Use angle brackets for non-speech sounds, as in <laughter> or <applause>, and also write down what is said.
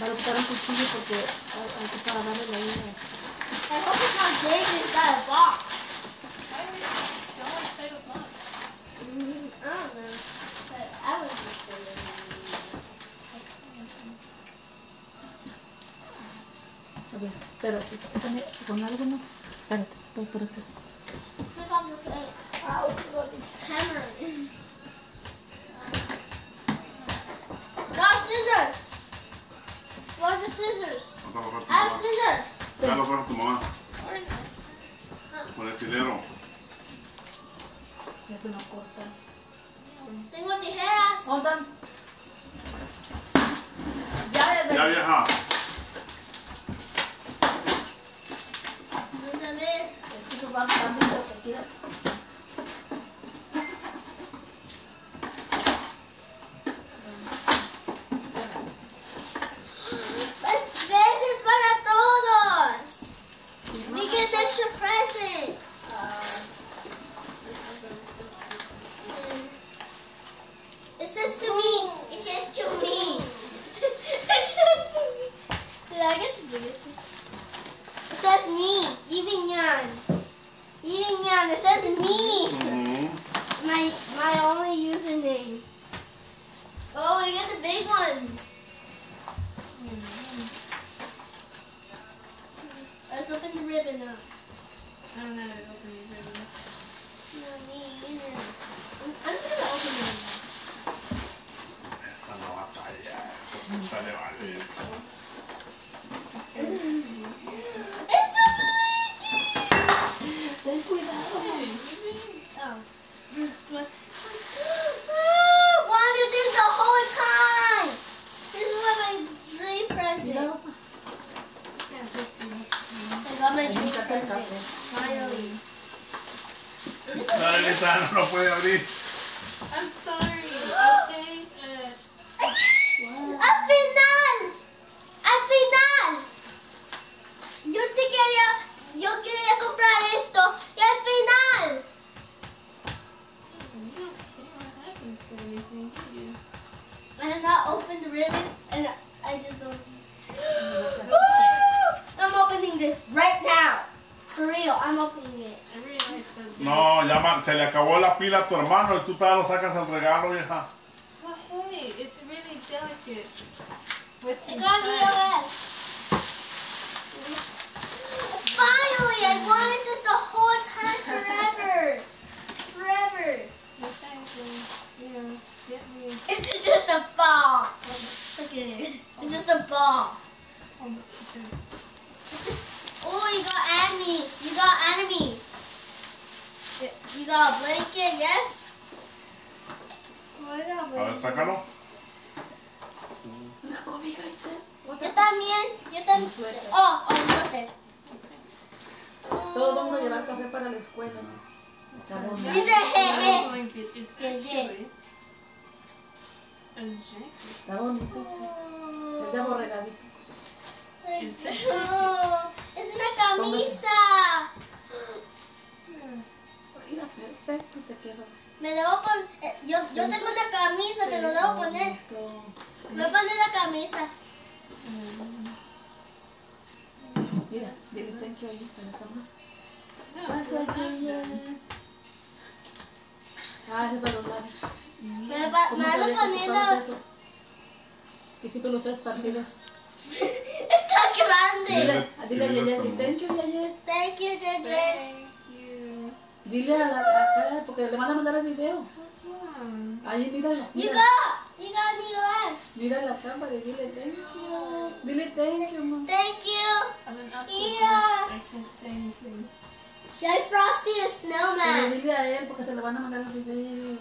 Va a buscar un cuchillo porque hay, que para darle la vida. I hope it's not James inside a box. Why are we don't want to stay with mom? Mm, I don't know. But I would just say it. A ver, espérate. Con algo, ¿no? Espérate, voy por acá. Scissors? Te lo I have tu mamá. scissors. Ya lo coge tu mamá. Con el filero. Ya que no corta. Tengo tijeras. ¿Dónde? Ya, ya, Ya vieja. Vamos a ver. Es que eso va dando lo extra. It says to me. It says to me. <laughs> it says to me. Did I get to do this? It says me. Ivinyan. Ivinyan. It says me. Mhm. My my only username. Oh, we get the big ones. Let's open the ribbon up. That's not a lot of idea. Encanta el café. Lisa, no puede abrir. I'm sorry. Okay. Uh, ¡Al final! ¡Al final! Yo te quería, yo quería comprar esto y al final. I have not opened the ribbon and I just don't. I'm opening this right now. For real, I'm opening it. I realize those No, ya ma- se le acabó la pila a tu hermano y tú todavía lo sacas el regalo, vieja. Well, hey, it's really delicate. What's I got the inside? Finally, I wanted this the whole time forever. Forever. Well, thanks, uh, you know, get me. It's just a ball. Look at it. It's just a ball. Oh, okay. It's just, oh, you got enemy. You got enemy. You got a blanket, yes? Oh, a ver, sácalo. Una cobija, dice. Yo también. Yo también. Oh, oh, suéter. Todos vamos a llevar café para la escuela. Está bonito. Dice jeje. Jeje. actually a jacket. Está bonito, sí. Es de aborregadito. ¿En serio? Oh, es una camisa. Mira, perfecto, te quedó. Me debo poner. eh, Yo, yo tengo una camisa, me lo debo poner. Me voy a poner la camisa. Mira, dile thank you ahí en la cámara. Not Gilla. done. Ah, es para los labios. Me, va- ¿Cómo me ando poniendo. Que siempre los tres partidos. <laughs> Está grande. Dile, dile a Yeye, thank you, Yeye. Thank you, JJ. You. Dile a la a porque le van a mandar el video. Ahí, míralo. You Mira, got, you got new OS. mira la cámara y dile thank you. Dile thank you, ma. Thank you. I'm an. Yeah. I can't say anything. Soy Frosty the Pero Snowman. dile a él porque se le van a mandar el video.